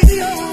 with.